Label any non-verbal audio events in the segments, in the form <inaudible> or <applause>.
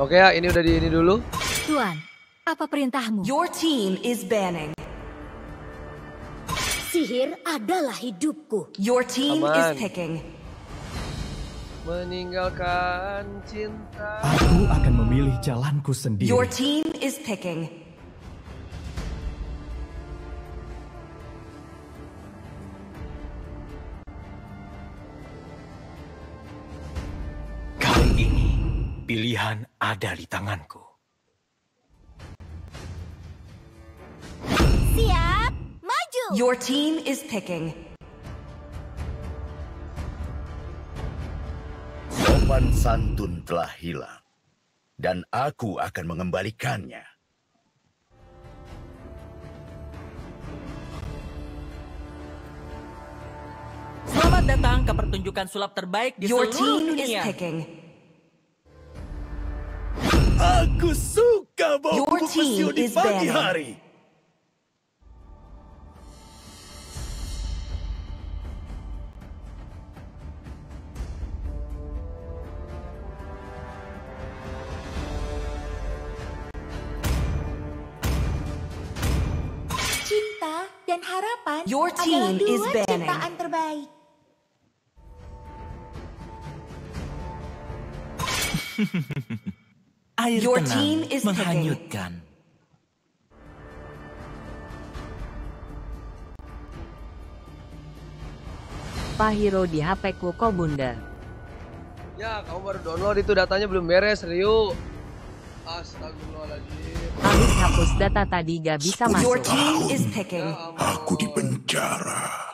Oke ya, ini udah di ini dulu. Tuan, apa perintahmu? Your team is banning. Sihir adalah hidupku. Your team Aman. is picking. Meninggalkan cinta. Aku akan memilih jalanku sendiri. Your team is picking. Pilihan ada di tanganku. Siap, maju. Your team is picking. Sopan santun telah hilang. Dan aku akan mengembalikannya. Selamat datang ke pertunjukan sulap terbaik di Your seluruh team is dunia. picking. Aku suka bau Your bubuk team pesiu di pagi hari. Cinta dan harapan Your adalah team dua is banning. ciptaan terbaik. <laughs> Air Your tenang team is picking. menghanyutkan. Pahiro di HP ku kok bunda. Ya, kamu baru download itu datanya belum beres, Ryu. Astagfirullahaladzim. Habis hapus data tadi gak bisa Your masuk. team is picking. Aku di penjara.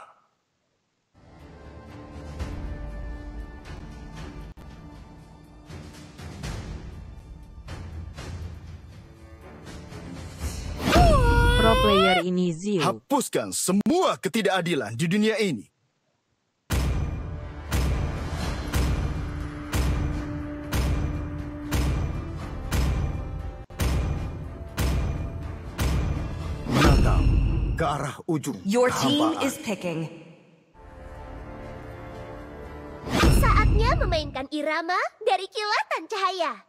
Player ini Ziu. Hapuskan semua ketidakadilan di dunia ini. Menatap ke arah ujung Your team is picking. Saatnya memainkan irama dari kilatan cahaya.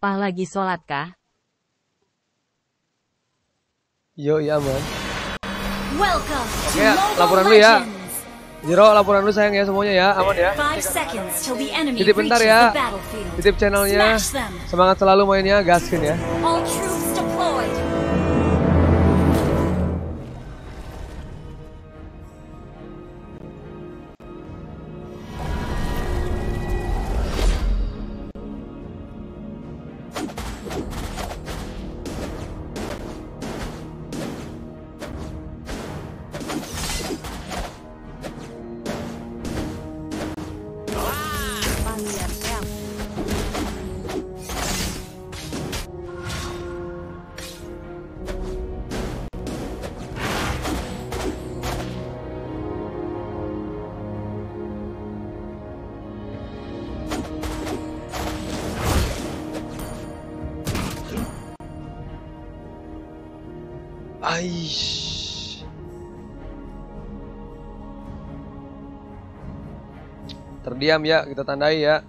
Pah lagi sholat kah? Yo, iya man. Welcome Oke ya, laporan dulu ya. Jiro, laporan dulu sayang ya semuanya ya, aman ya. Titip bentar ya. Titip channelnya. Semangat selalu mainnya, gaskin ya. Terdiam ya, kita tandai ya.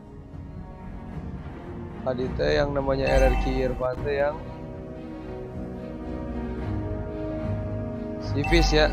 Tadi teh yang namanya RRQ Irfan teh yang Sivis ya.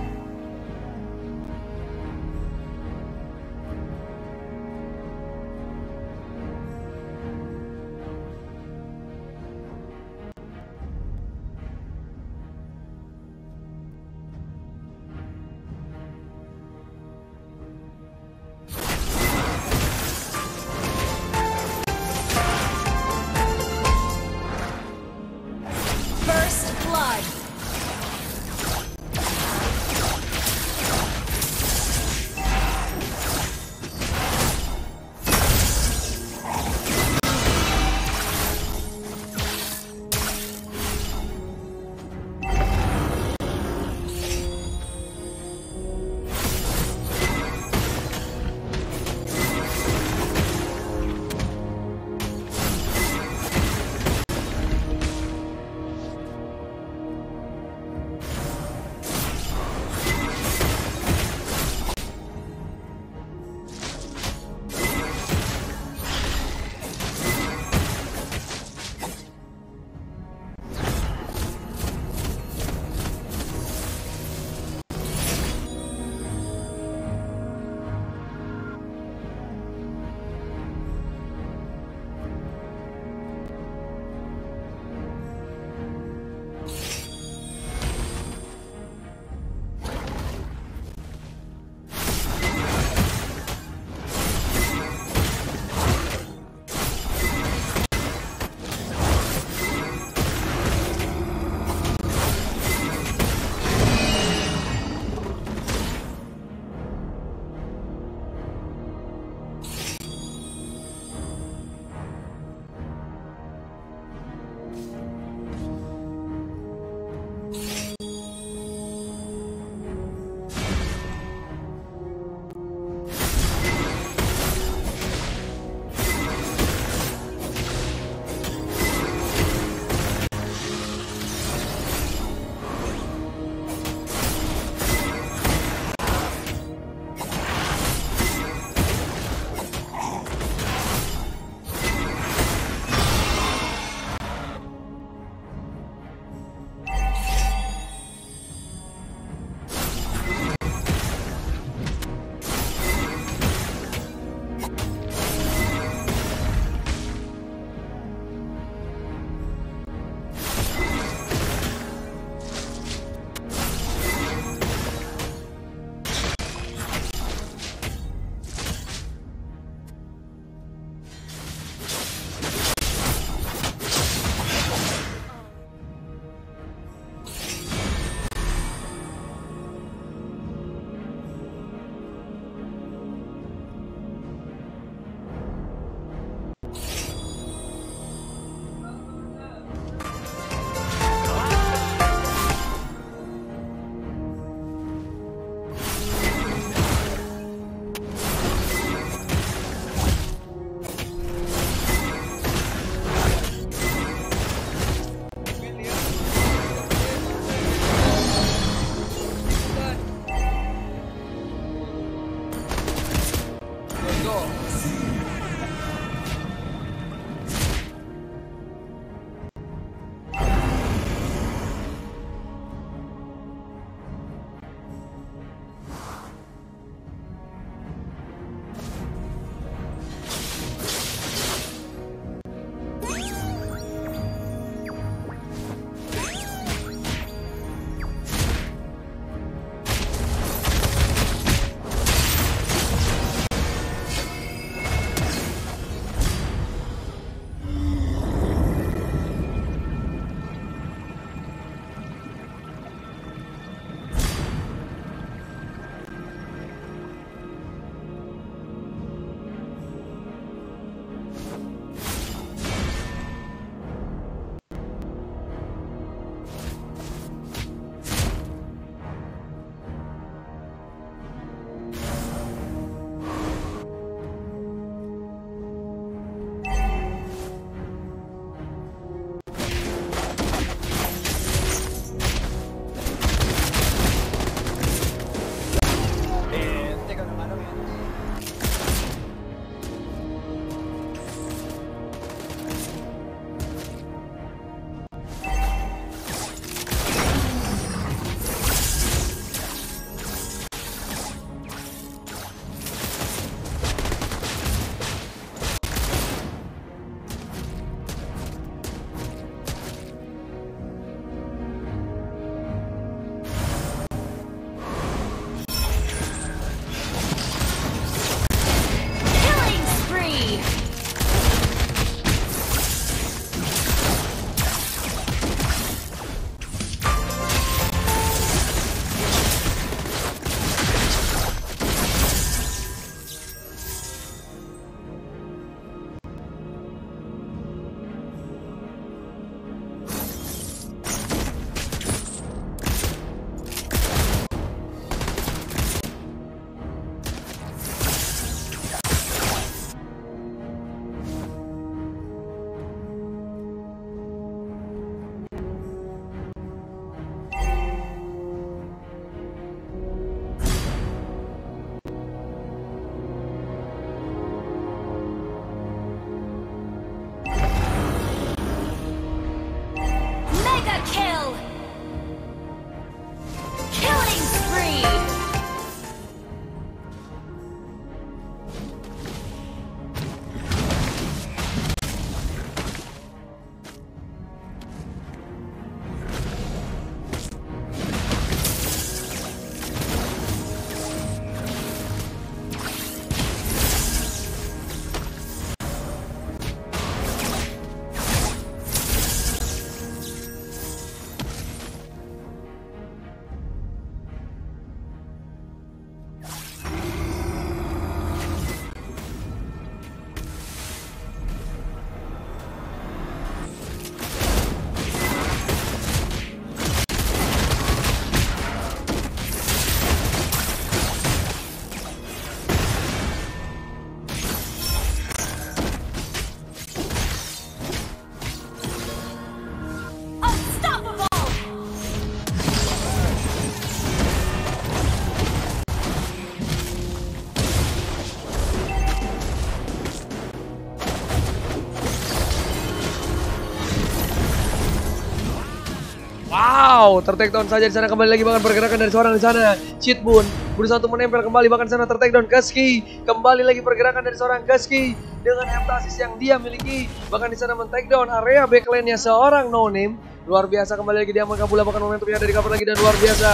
Wow, tertake down saja di sana kembali lagi bahkan pergerakan dari seorang di sana. Cheat Boon berusaha untuk menempel kembali bahkan sana tertake down Keski. Kembali lagi pergerakan dari seorang Keski dengan emphasis yang dia miliki. Bahkan di sana men-take down area backlane-nya seorang no name. Luar biasa kembali lagi dia mengamankan pula bahkan momentum yang ada di cover lagi dan luar biasa.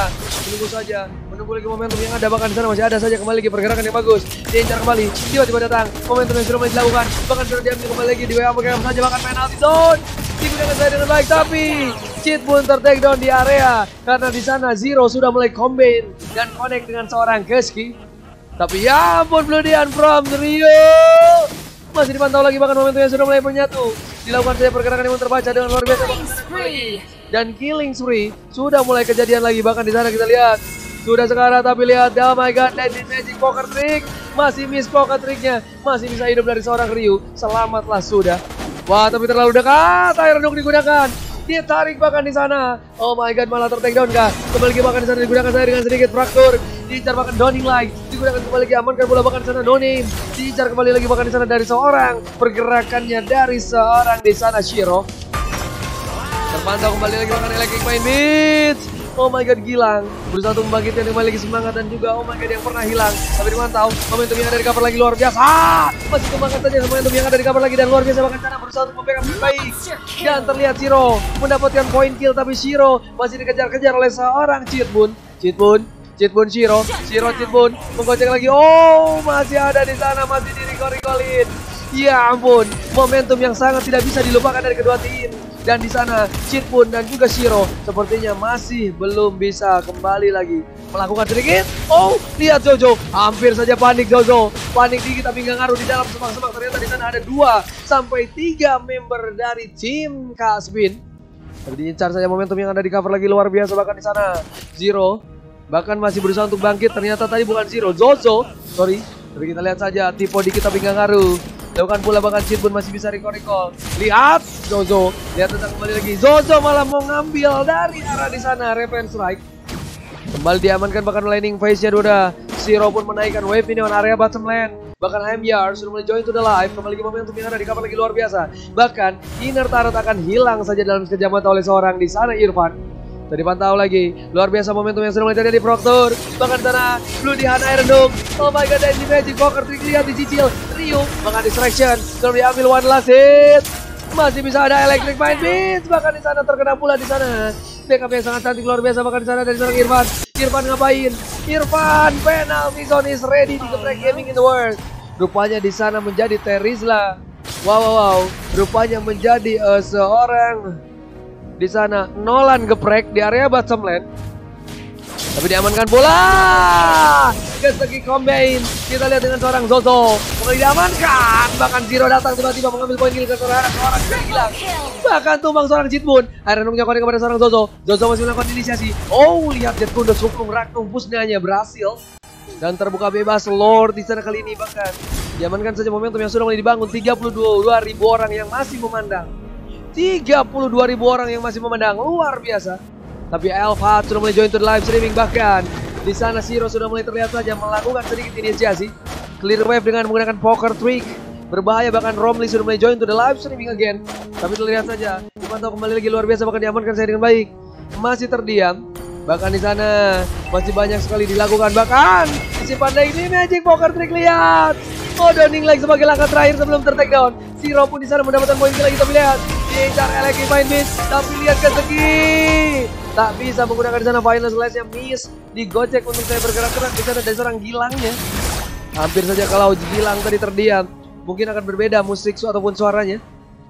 Menunggu saja, menunggu lagi momentum yang ada bahkan di sana masih ada saja kembali lagi pergerakan yang bagus. Diincar kembali, tiba-tiba datang momentum yang sudah mulai dilakukan. Bahkan sudah diambil kembali lagi di WA program saja bahkan penalti zone. Digunakan saya dengan baik tapi cheat pun tertake down di area. Karena di sana Zero sudah mulai combine dan connect dengan seorang Keski. Tapi ya ampun Bloodian from Rio. Masih dipantau lagi bahkan momentum yang sudah mulai menyatu. Dilakukan saja pergerakan yang terbaca dengan luar biasa. Dan killing spree sudah mulai kejadian lagi. Bahkan di sana kita lihat. Sudah sekarang tapi lihat. Oh my god Lightning Magic Poker Trick. Masih miss poker tricknya. Masih bisa hidup dari seorang Ryu. Selamatlah sudah. Wah tapi terlalu dekat. Air reduk digunakan dia tarik bahkan di sana. Oh my god, malah tertake down kah? Kembali lagi bahkan di sana digunakan saya dengan sedikit fraktur. Diincar bahkan Downing Light. Digunakan kembali lagi amankan bola bahkan di sana Name. Diincar kembali lagi bahkan di sana dari seorang. Pergerakannya dari seorang di sana Shiro. Terpantau kembali lagi bahkan Electric Main Beats. Oh my god Gilang. Berusaha untuk membangkitkan kembali lagi semangat dan juga oh my god yang pernah hilang. Tapi dimantau momentum yang ada di cover lagi luar biasa. Ah, masih kembangkan saja momentum yang ada di cover lagi dan luar biasa. Bahkan cara berusaha untuk membackup baik. Dan terlihat Shiro mendapatkan poin kill tapi Shiro masih dikejar-kejar oleh seorang Cheat Boon Cheat Boon Cheat Boon Shiro Shiro Cheat Boon menggocek lagi. Oh masih ada di sana masih di recall-recallin Ya ampun, momentum yang sangat tidak bisa dilupakan dari kedua tim. Dan di sana Cheat pun dan juga Shiro sepertinya masih belum bisa kembali lagi melakukan sedikit. Oh, lihat Jojo, hampir saja panik Jojo. Panik dikit tapi nggak ngaruh di dalam semak-semak. Ternyata di sana ada dua sampai tiga member dari tim Kasbin. Tapi saja momentum yang ada di cover lagi luar biasa bahkan di sana. Zero bahkan masih berusaha untuk bangkit. Ternyata tadi bukan Zero, Zozo. Sorry, tapi kita lihat saja tipe dikit tapi nggak ngaruh. Lakukan pula bahkan Cheat pun masih bisa recall-recall. Lihat Zozo. Lihat tentang kembali lagi. Zozo malah mau ngambil dari arah di sana. Revenge Strike. Kembali diamankan bahkan landing phase-nya udah. Zero pun menaikkan wave ini on area bottom lane. Bahkan MYR sudah mulai join to the live. Kembali lagi momentum yang ada di kapal lagi luar biasa. Bahkan inner turret akan hilang saja dalam sekejap mata oleh seorang di sana Irfan. Tadi pantau lagi, luar biasa momentum yang sudah mulai terjadi di Proctor. Bahkan di sana, Blue di Hana Iron Dome. Oh my god, dan di Magic Poker Trick lihat dicicil. Ryu, bahkan distraction. Sudah diambil one last hit. Masih bisa ada Electric Mind Beats. Bahkan di sana terkena pula di sana. Backup yang sangat cantik luar biasa bahkan di sana dari seorang Irfan. Irfan ngapain? Irfan, penalty zone is ready di Geprek Gaming in the World. Rupanya di sana menjadi Terizla. Wow, wow, wow. Rupanya menjadi uh, seorang di sana Nolan geprek di area bottom lane. Tapi diamankan bola. Ke segi combine. Kita lihat dengan seorang Zozo. Mulai diamankan. Bahkan Zero datang tiba-tiba mengambil poin kill ke seorang seorang hilang. Bahkan tumbang seorang Jitbun. Akhirnya nunggunya kepada seorang Zozo. Zozo masih melakukan inisiasi. Oh, lihat Jet Kundo sukung Ragnum pusnanya berhasil. Dan terbuka bebas Lord di sana kali ini bahkan. Diamankan saja momentum yang sudah mulai dibangun. 32 ribu orang yang masih memandang. 32 ribu orang yang masih memandang luar biasa. Tapi Elfat sudah mulai join to the live streaming bahkan di sana Zero sudah mulai terlihat saja melakukan sedikit inisiasi. Clear wave dengan menggunakan poker trick. Berbahaya bahkan Romley sudah mulai join to the live streaming again. Tapi terlihat saja dipantau kembali lagi luar biasa bahkan diamankan saya dengan baik. Masih terdiam. Bahkan di sana masih banyak sekali dilakukan. Bahkan si pandai ini magic poker trick lihat. Oh Downing Leg sebagai langkah terakhir sebelum ter down. Zero pun di sana mendapatkan poin lagi kita lihat. Diincar Electric Mind Beast. Tapi lihat ke segi. Tak bisa menggunakan di sana final slash yang miss. Digocek untuk saya bergerak-gerak di sana dari seorang gilangnya. Hampir saja kalau gilang tadi terdiam. Mungkin akan berbeda musik ataupun suaranya.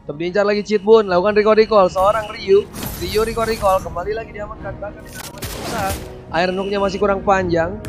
Tapi diincar lagi cheat Boon, lakukan recall recall seorang Ryu. Ryu recall recall kembali lagi diamankan bahkan di sana. Air nuknya masih kurang panjang.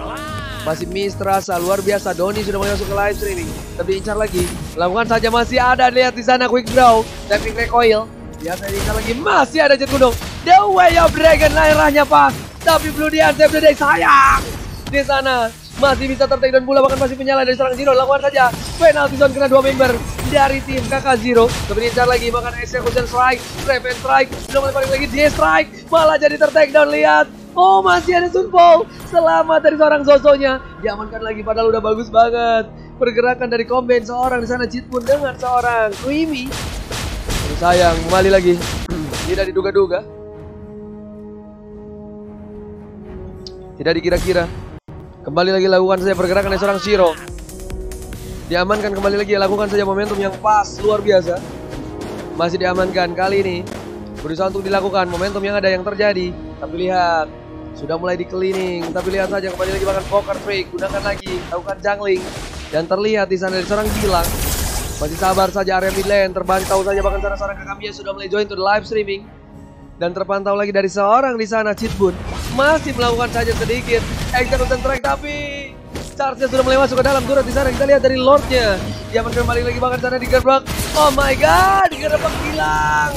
Masih miss terasa luar biasa. Doni sudah masuk ke live streaming. Tapi diincar lagi. Lakukan saja masih ada lihat di sana quick draw. Tapping recoil. Lihat saya diincar lagi masih ada jet gunung. The way of dragon lairahnya pas. Tapi Blue Dian save the day sayang. Di sana masih bisa tertake dan pula bahkan masih menyala dari serang Zero. Lakukan saja. Penalty zone kena dua member dari tim kakak Zero. Diincar lagi bahkan execution strike, revenge strike. Mulai paling lagi dia strike. Malah jadi tertake down lihat. Oh masih ada Sunfall Selamat dari seorang Zozonya Diamankan lagi padahal udah bagus banget Pergerakan dari combine seorang di sana pun dengan seorang Tapi sayang kembali lagi <clears throat> Tidak diduga-duga Tidak dikira-kira. Kembali lagi lakukan saja pergerakan dari seorang Shiro. Diamankan kembali lagi lakukan saja momentum yang pas luar biasa. Masih diamankan kali ini. Berusaha untuk dilakukan momentum yang ada yang terjadi. Tapi lihat sudah mulai di cleaning. Tapi lihat saja. Kembali lagi bahkan poker trick. Gunakan lagi. Lakukan jungling. Dan terlihat di sana seorang Gilang. Masih sabar saja area mid lane. Terbantau saja bahkan seorang Kakamiya sudah mulai join to the live streaming. Dan terpantau lagi dari seorang di sana Chitbun. Masih melakukan saja sedikit execution strike tapi charge-nya sudah mulai masuk ke dalam turret di sana. Kita lihat dari lordnya. Dia akan kembali lagi bahkan sana digerbek oh my god digerbek hilang.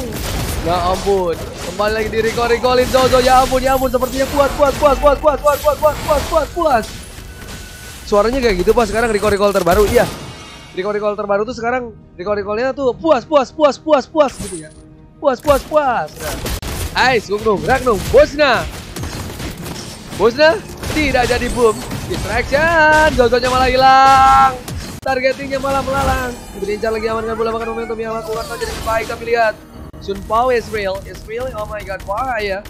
Ya ampun kembali lagi di recall recallin Zozo ya ampun ya ampun sepertinya puas puas puas puas puas puas puas puas puas puas puas suaranya kayak gitu pas sekarang recall recall terbaru iya recall recall terbaru tuh sekarang recall recallnya tuh puas puas puas puas puas gitu ya puas puas puas nah. Ais, Gungnung, Ragnung, Bosna. Bosna tidak jadi boom. Distraction, Zozonya malah hilang. Targetingnya malah melalang. Berincar lagi amankan bola makan momentum yang lakukan saja dengan baik. Tapi lihat, Sun Pao is real, is real. Oh my god, bahaya.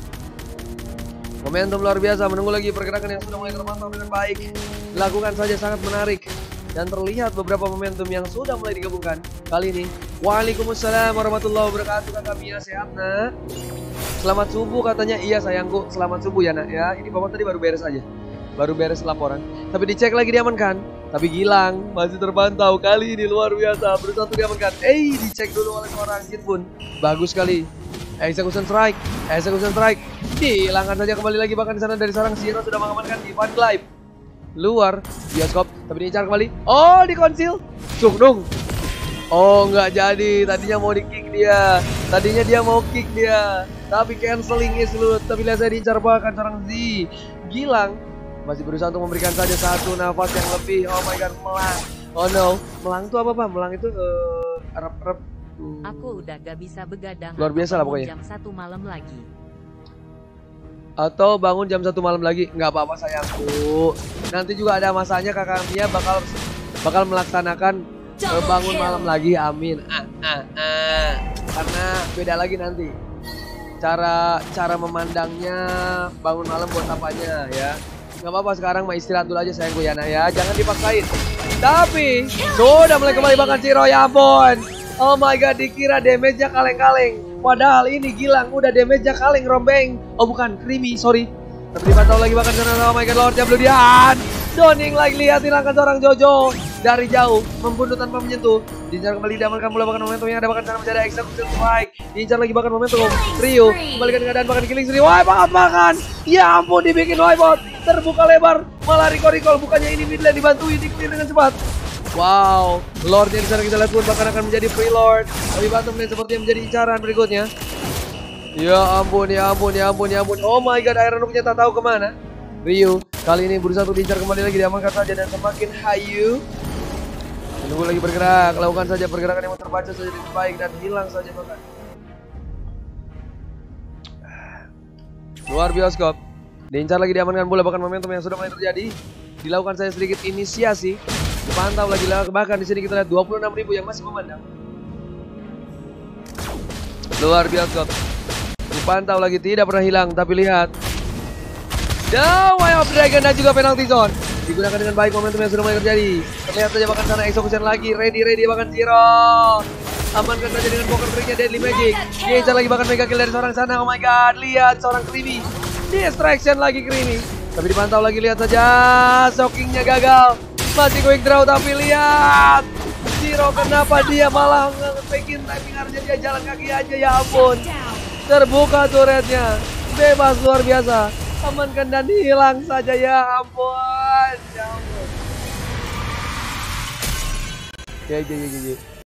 Momentum luar biasa, menunggu lagi pergerakan yang sudah mulai terpantau dengan baik. Dilakukan saja sangat menarik. Dan terlihat beberapa momentum yang sudah mulai digabungkan kali ini. Waalaikumsalam warahmatullahi wabarakatuh. Kakak Mia sehat nak? Selamat subuh katanya. Iya sayangku, selamat subuh ya nak ya. Ini bapak tadi baru beres aja. Baru beres laporan. Tapi dicek lagi diamankan. Tapi Gilang masih terpantau kali ini luar biasa. Berusaha untuk diamankan. Eh dicek dulu oleh seorang Jin pun. Bagus sekali. Execution strike, execution strike. Dihilangkan saja kembali lagi bahkan di sana dari seorang Siro sudah mengamankan Ivan Clive. Luar bioskop, tapi diincar kembali. Oh, dikonsil. Suknung. Oh, nggak jadi. Tadinya mau di kick dia. Tadinya dia mau kick dia. Tapi canceling is loot. Tapi lihat saya diincar bahkan seorang Z. Gilang masih berusaha untuk memberikan saja satu nafas yang lebih. Oh my god, melang. Oh no, melang itu apa pak? Melang itu uh, rep-rep. Hmm. Aku udah gak bisa begadang. Luar biasa lah pokoknya. Jam satu malam lagi. atau bangun jam satu malam lagi nggak apa-apa sayangku nanti juga ada masanya kakak Mia bakal bakal melaksanakan eh, bangun malam lagi amin ah, ah, ah. karena beda lagi nanti cara cara memandangnya bangun malam buat apanya ya nggak apa-apa sekarang mah istirahat dulu aja sayangku ya nak ya jangan dipaksain tapi sudah mulai kembali bahkan Ciro ya ampun oh my god dikira damage-nya kaleng-kaleng Padahal ini Gilang udah damage-nya kaleng rombeng. Oh bukan, creamy, sorry. Tapi dipantau lagi bahkan sana oh my god Lord Blue Dian. Doning lagi lihat hilangkan seorang Jojo dari jauh membunuh tanpa menyentuh. Diincar kembali diamankan bola bahkan momentum yang ada bahkan sana menjadi execution strike. Diincar lagi bahkan momentum Rio kembalikan keadaan bahkan killing Rio. Wah banget makan. Ya ampun dibikin wipeout terbuka lebar malah Rico Rico bukannya ini mid lane dibantuin di clear dengan cepat. Wow, Lordnya di sana kita lihat pun bahkan akan menjadi free Lord. Tapi bottom lane seperti yang menjadi incaran berikutnya. Ya ampun, ya ampun, ya ampun, ya ampun. Oh my god, Iron Hook-nya tak tahu ke mana. Ryu kali ini berusaha untuk diincar kembali lagi diamankan saja dan semakin hayu. Menunggu lagi bergerak, lakukan saja pergerakan yang terbaca saja dengan baik dan hilang saja bahkan. Luar bioskop. Diincar lagi diamankan bola bahkan momentum yang sudah mulai terjadi. Dilakukan saya sedikit inisiasi. Dipantau lagi bahkan di sini kita lihat 26.000 yang masih memandang. Luar bioskop. Dipantau lagi tidak pernah hilang tapi lihat. The Way of Dragon dan juga penalty zone digunakan dengan baik momentum yang sudah mulai terjadi. Terlihat saja bahkan sana execution lagi, ready ready bahkan Zero. Amankan saja dengan poker tricknya Deadly Magic. Dia lagi bahkan mega kill dari seorang sana. Oh my god, lihat seorang Creamy. Distraction lagi Creamy. Tapi dipantau lagi lihat saja, shockingnya gagal. Masih quick draw tapi lihat. Zero kenapa dia malah nge-fakein timing harusnya dia jalan kaki aja ya ampun. Terbuka turretnya. Bebas luar biasa. Amankan dan hilang saja ya ampun. Ya ampun. Ya, ya, ya, ya.